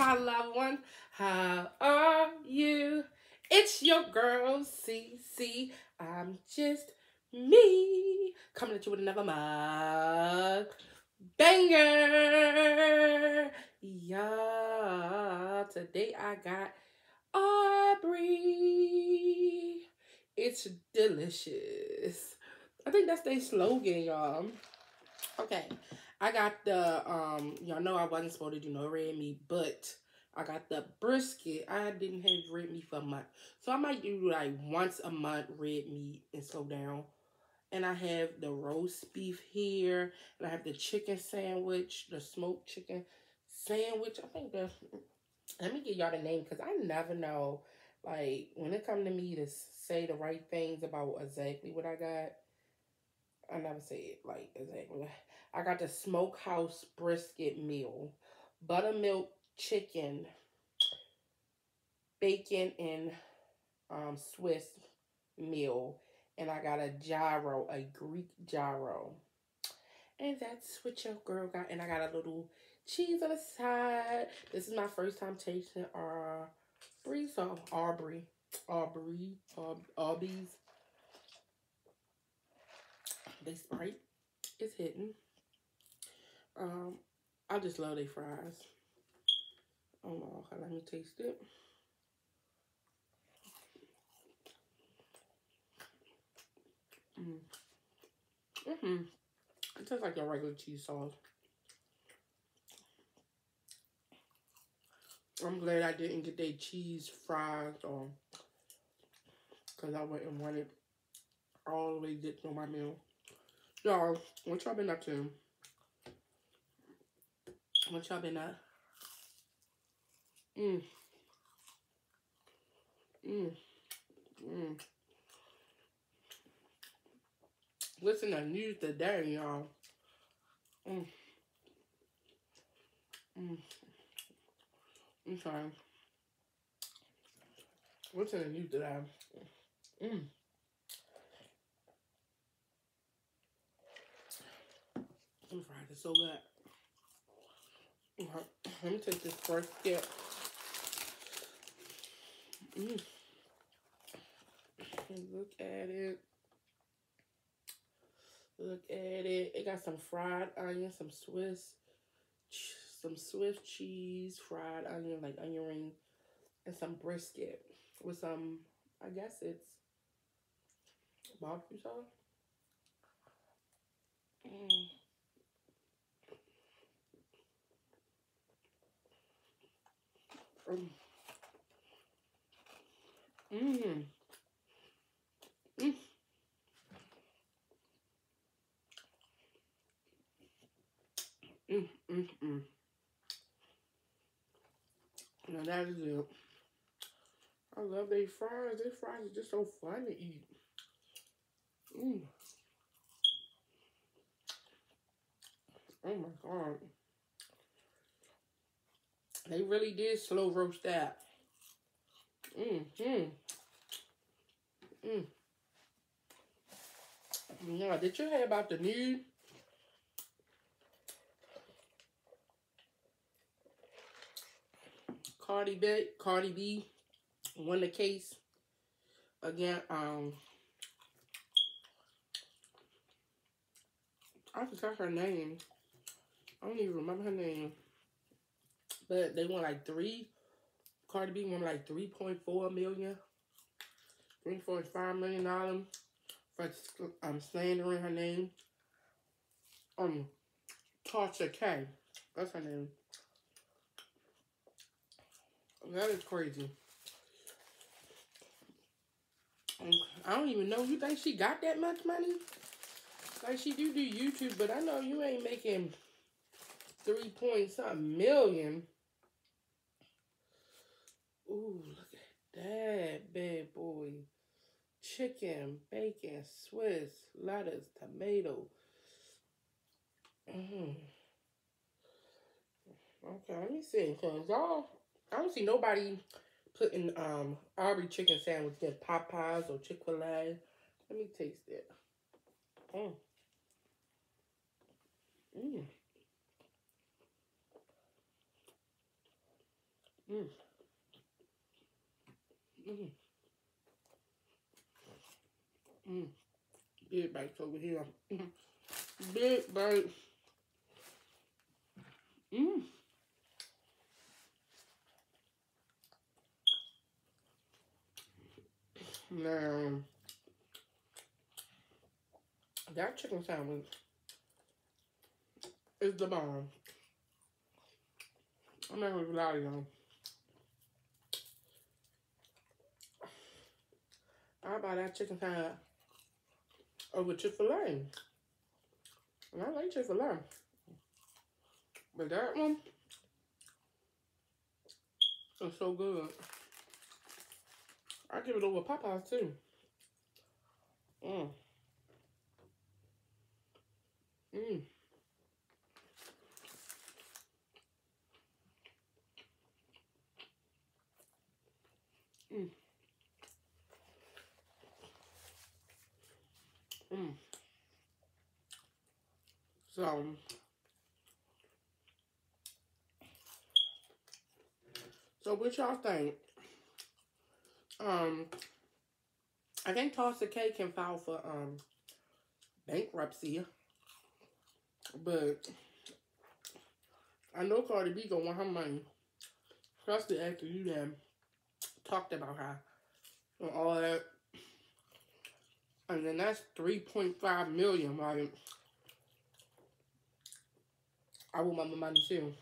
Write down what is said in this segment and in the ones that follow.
my loved one. How are you? It's your girl, CC. I'm just me. Coming at you with another mug. Banger. Yeah. Today I got Aubrey. It's delicious. I think that's their slogan, y'all. Okay. I got the, um, y'all know I wasn't supposed to do no red meat, but I got the brisket. I didn't have red meat for a month. So I might do like once a month red meat and slow down. And I have the roast beef here. And I have the chicken sandwich, the smoked chicken sandwich. I think the, let me give y'all the name because I never know. Like, when it come to me to say the right things about exactly what I got, I never say it like exactly. I got the smokehouse brisket meal, buttermilk chicken, bacon and um, Swiss meal, and I got a gyro, a Greek gyro. And that's what your girl got. And I got a little cheese on the side. This is my first time tasting Aubrey, so Aubrey, Aubrey, Aub Aubrey's. They Sprite is hitting. Um, I just love their fries. Oh my god, let me taste it. Mm. Mm-hmm. It tastes like a regular cheese sauce. I'm glad I didn't get their cheese fries or because I wouldn't want it all the way dipped on my meal. Y'all, what y'all been up to? What y'all been up? Mmm. Mmm. Mmm. Listen to news today, y'all. Mmm. Mmm. I'm sorry. What's in the news today? Mmm. I'm fried. It's so good. Let me take this first step. Mm. Look at it. Look at it. It got some fried onion, some Swiss, some Swiss cheese, fried onion, like onion ring, and some brisket with some, I guess it's barbecue sauce. Mm. Mm. Mm. Mm. Mm, mm. Now that is it. I love they fries. Their fries are just so fun to eat. Mm. Oh my god. They really did slow roast that. Mmm, mmm. Mmm. Now, did you hear about the new Cardi B, Cardi B won the case again. Um, I forgot her name. I don't even remember her name. But they won like three. Cardi B won like 3.4 million. 3.5 million dollars for um, slandering her name. Um, Tasha K. That's her name. That is crazy. I don't even know. You think she got that much money? Like she do do YouTube, but I know you ain't making three point something million. Ooh, look at that bad boy. Chicken, bacon, Swiss, lettuce, tomato. Mm. Okay, let me see. Cause y'all, I don't see nobody putting um Aubrey chicken sandwich in Popeyes or Chick Fil A. Let me taste it. Mm. Mm. Mm. Mm. Mm. Big bites over here. Mm. Big bites. Mm. Now, that chicken sandwich is the bomb. I'm not gonna lie y'all. I buy that chicken sandwich over Chick-fil-A. And I like Chick-fil-A. But that one is so good. I give it over Popeyes too. Mm. Mm. Mm. Mm. So, so what y'all think? Um, I think Tasha K can file for um bankruptcy, but I know Cardi B gonna want her money, especially after you then talked about her and all that. And then that's 3.5 million, right? I want my money too.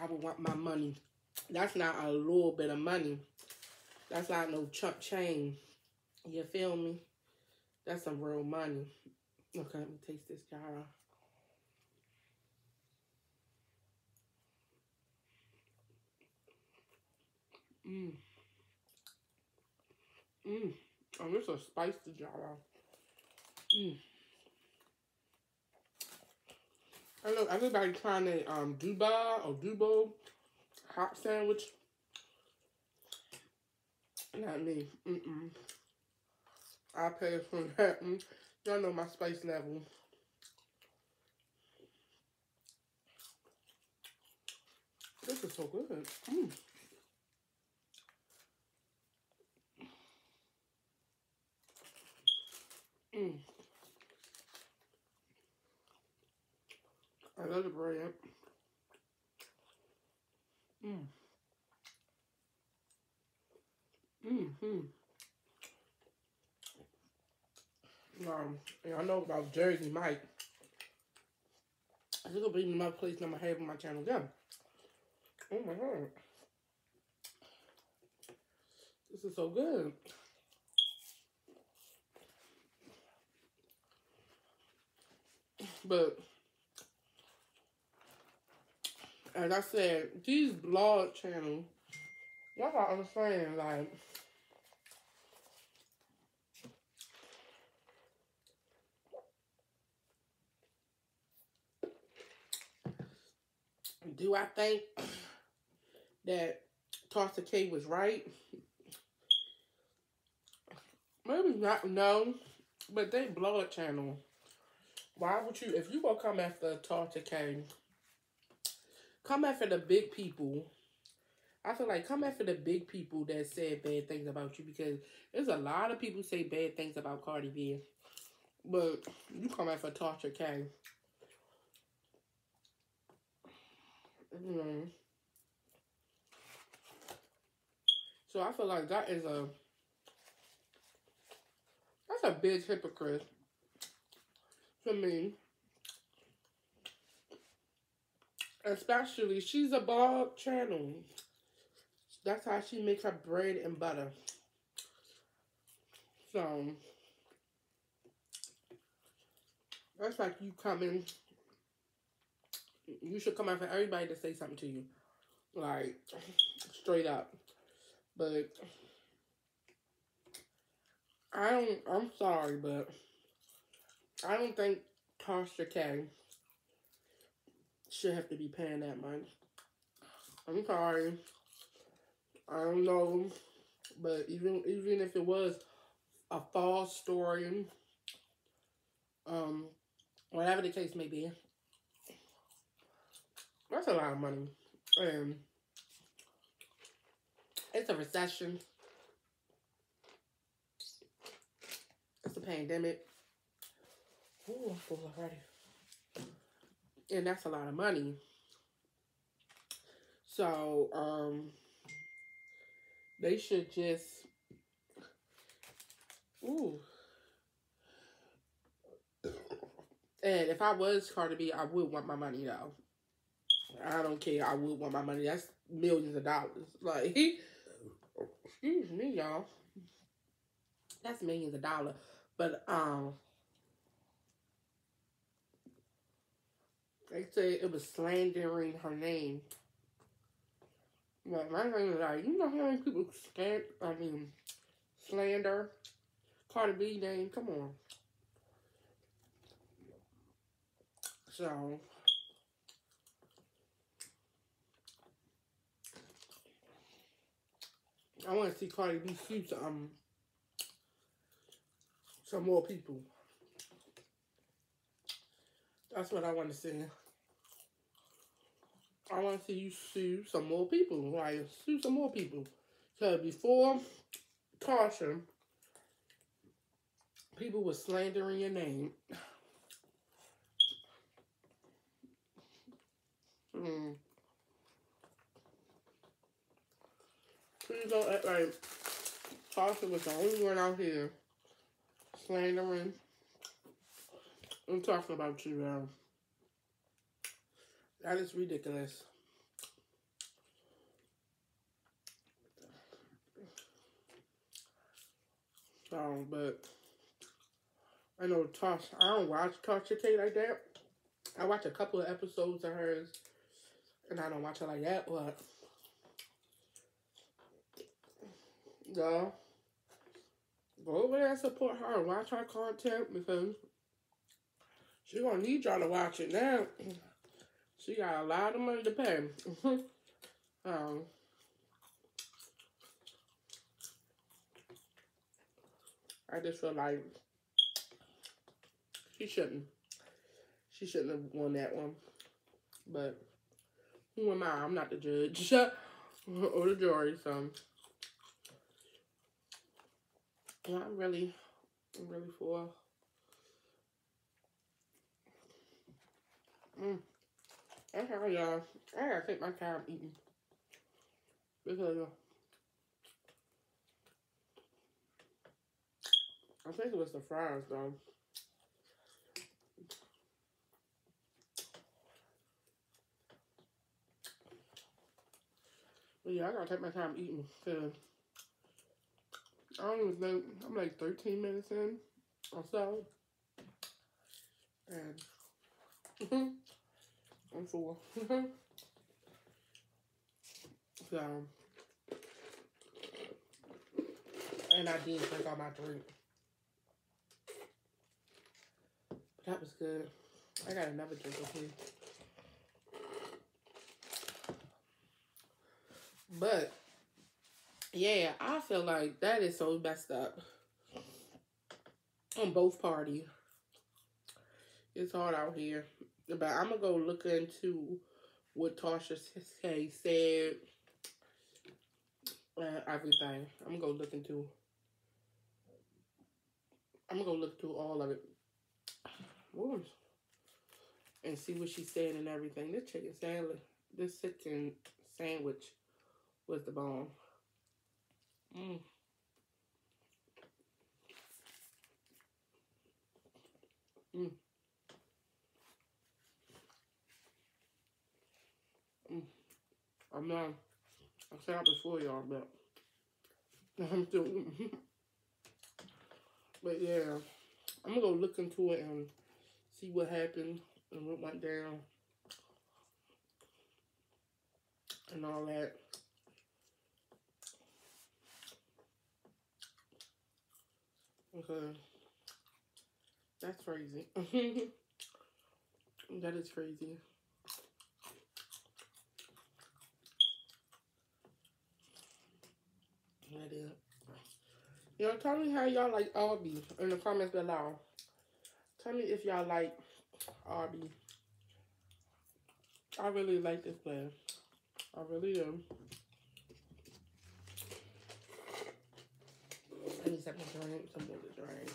I would want my money. That's not a little bit of money. That's not no chump chain. You feel me? That's some real money. Okay, let me taste this gyro. Mmm. Mmm. Oh, this is a spicy gyro. Mmm. I know everybody trying to um Dubai or Dubo hot sandwich. Not me. Mm-mm. I pay for that. Mm. Y'all know my spice level. This is so good. Mm. Mm. The bread. Mmm. Mm-hmm. Um, I know about Jersey Mike. This it'll be another place I'm gonna have on my channel again. Oh my god. This is so good. But as I said, these blog channels, y'all gotta understand, like, do I think that Tasha K was right? Maybe not, no, but they blog channel. Why would you, if you gonna come after Tasha K, come after the big people. I feel like come after the big people that said bad things about you because there's a lot of people say bad things about Cardi B. But you come after Tasha K. Mm. So I feel like that is a that's a big hypocrite for me. Especially, she's a blog channel. That's how she makes her bread and butter. So, that's like you coming. You should come out for everybody to say something to you. Like, straight up. But, I don't, I'm sorry, but I don't think Tasha K should have to be paying that much. I'm sorry. I don't know, but even even if it was a false story, um, whatever the case may be, that's a lot of money, and it's a recession. It's a pandemic. Ooh, I already. And that's a lot of money. So, um, they should just, ooh. And if I was Cardi B, I would want my money though. I don't care. I would want my money. That's millions of dollars. Like, excuse me, y'all. That's millions of dollars. But um, they say it was slandering her name. Like my thing is like, you know how many people stand? I mean, slander Cardi B name. Come on. So I want to see Cardi B sue some some more people. That's what I want to see. I want to see you sue some more people. Like, sue some more people. Because before Tasha, people were slandering your name. Hmm. Please don't act like Tasha was the only one out here slandering and talking about you, man. That is ridiculous. So, but I know Tasha. I don't watch Tasha K like that. I watch a couple of episodes of hers, and I don't watch it like that. But go, go over there and support her watch her content because she gonna need y'all to watch it now. She got a lot of money to pay. um, I just feel like she shouldn't. She shouldn't have won that one. But who am I? I'm not the judge or the jury, so yeah, I'm really, I'm really for. Mm. Okay, y'all. Uh, I gotta take my time eating. Because I think it was the fries though. But yeah, I gotta take my time eating because I don't even think I'm like 13 minutes in or so. And I'm full. so, um, and I did drink all my drink. But that was good. I got another drink up here. But, yeah, I feel like that is so messed up on both parties. It's hard out here. But I'm gonna go look into what Tasha K said and everything. I'm gonna go look into. I'm gonna go look through all of it. Ooh. And see what she said and everything. This chicken sandwich, this chicken sandwich was the bomb. Mmm. Mmm. I'm not, I said that before y'all, but I'm still, but yeah, I'm gonna go look into it and see what happened and what went down and all that. Okay. That's crazy. that is crazy. idea. You know, tell me how y'all like Arby in the comments below. Tell me if y'all like Arby. I really like this plan. I really do. I need something to drink, something to drink.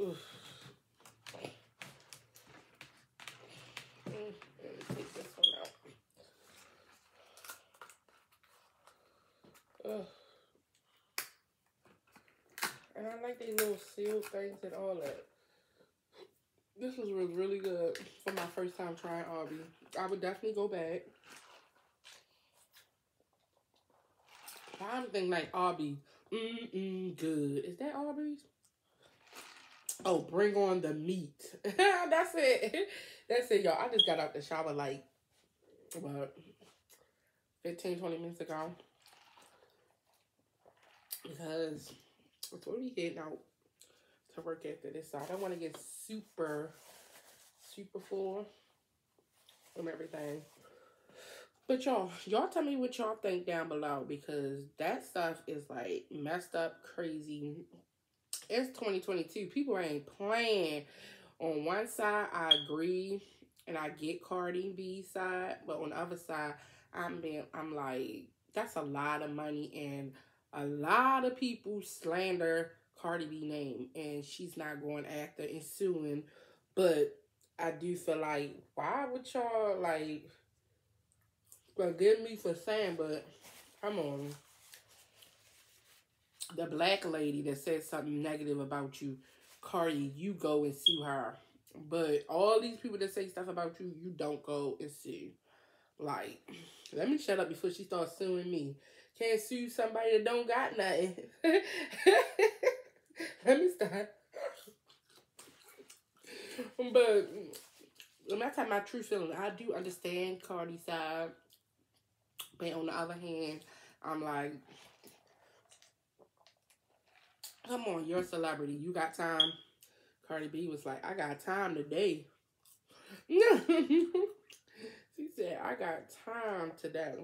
Oof. Mm, Ugh. Like they little seal things and all that. This was really good for my first time trying Arby. I would definitely go back. I don't think like Arby. Mm-mm, good. Is that Arby's? Oh, bring on the meat. That's it. That's it, y'all. I just got out the shower like, what, 15, 20 minutes ago. Because it's already getting out to work after this. So I don't want to get super, super full from everything. But y'all, y'all tell me what y'all think down below because that stuff is like messed up, crazy. It's 2022. People ain't playing. On one side, I agree and I get Cardi B side, but on the other side, I'm being I'm like, that's a lot of money and a lot of people slander Cardi B name and she's not going after and suing. But I do feel like why would y'all like forgive me for saying, but come on. The black lady that said something negative about you, Cardi, you go and sue her. But all these people that say stuff about you, you don't go and sue. Like, let me shut up before she starts suing me. Can't sue somebody that don't got nothing. let me stop. But when I tell my true feeling, I do understand Cardi's side. But on the other hand, I'm like, come on, you're a celebrity. You got time. Cardi B was like, I got time today. she said, I got time today.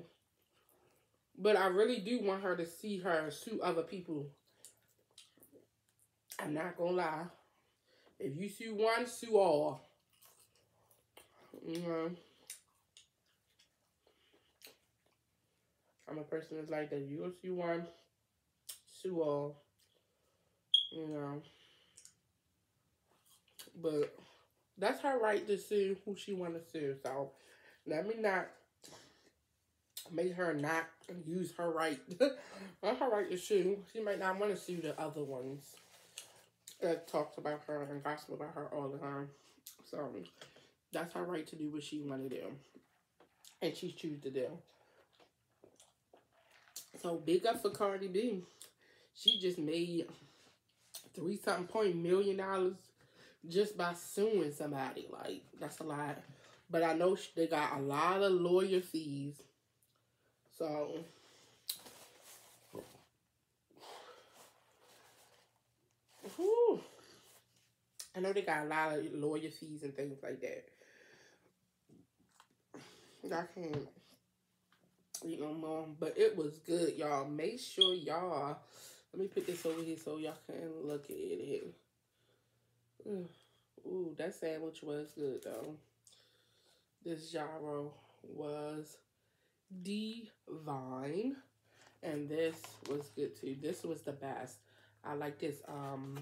But I really do want her to see her sue other people. I'm not gonna lie. If you sue one, sue all. You know. I'm a person that's like that. You sue one, sue all. You know. But that's her right to sue who she want to sue. So let me not make her not use her right. That's her right to sue. She might not want to sue the other ones that talks about her and gossip about her all the time. So that's her right to do what she want to do. And she choose to do. So big up for Cardi B. She just made three something point million dollars just by suing somebody. Like, that's a lot. But I know they got a lot of lawyer fees. So, whew, I know they got a lot of lawyer fees and things like that. I can't eat no more. But it was good, y'all. Make sure y'all... Let me put this over here so y'all can look at it. Ooh, that sandwich was good though. This gyro was divine. And this was good too. This was the best. I like this um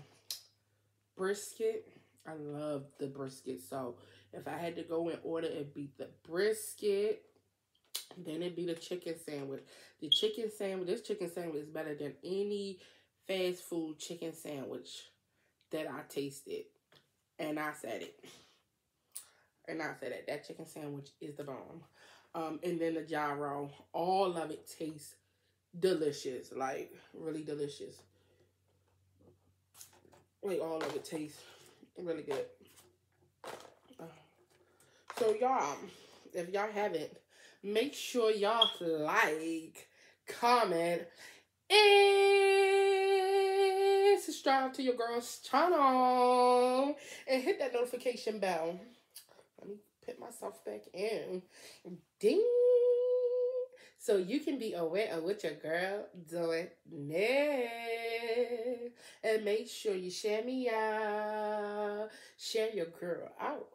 brisket. I love the brisket. So if I had to go in order, it'd be the brisket. Then it'd be the chicken sandwich. The chicken sandwich, this chicken sandwich is better than any fast food chicken sandwich that I tasted. And I said it. And I said it. That chicken sandwich is the bomb. Um, and then the gyro. All of it tastes delicious. Like, really delicious. Like, all of it tastes really good. So, y'all, if y'all haven't, make sure y'all like, comment, and subscribe to your girl's channel and hit that notification bell. Myself back in. Ding! So you can be aware of what your girl doing next. And make sure you share me out. Share your girl out.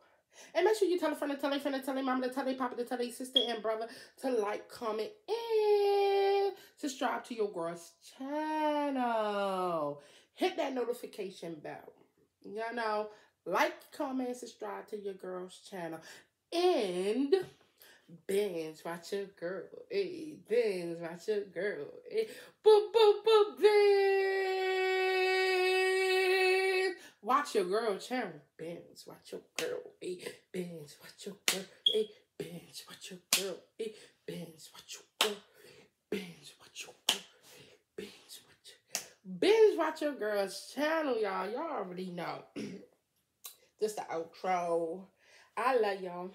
And make sure you tell a friend to tell a friend to tell a mama to tell a papa to tell a sister and brother to like, comment, and subscribe to your girl's channel. Hit that notification bell. Y'all know, like, comment, subscribe to your girl's channel. And binge watch your girl. Hey, binge watch your girl. Hey, boop, boop, boop, binge. watch your girl channel. Binge, watch your girl. Hey, binge, watch your girl. Hey, binge, watch your girl. Hey, binge, watch your girl. Binge, watch your girl. Binge, watch your Binge, watch your girl's channel, y'all. Y'all already know. this the outro. I love y'all.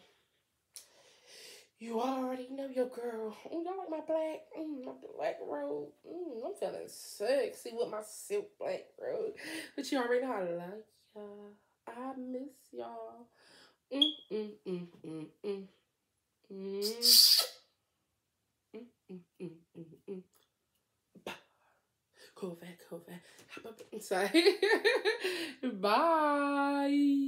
You already know your girl. Mm, y'all like my black, mm, my black robe. Mm, I'm feeling sexy with my silk black robe. But you already know I like y'all. I miss y'all. Mm, mm, mm, mm, mm. Mm. Mm, mm, mm, mm, mm. COVID, COVID. Sorry. Bye.